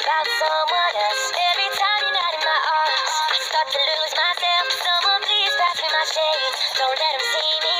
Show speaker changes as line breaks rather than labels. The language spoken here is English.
about someone else. Every time you're not in my arms, I start to lose myself. Someone please pass me my shade. Don't let me.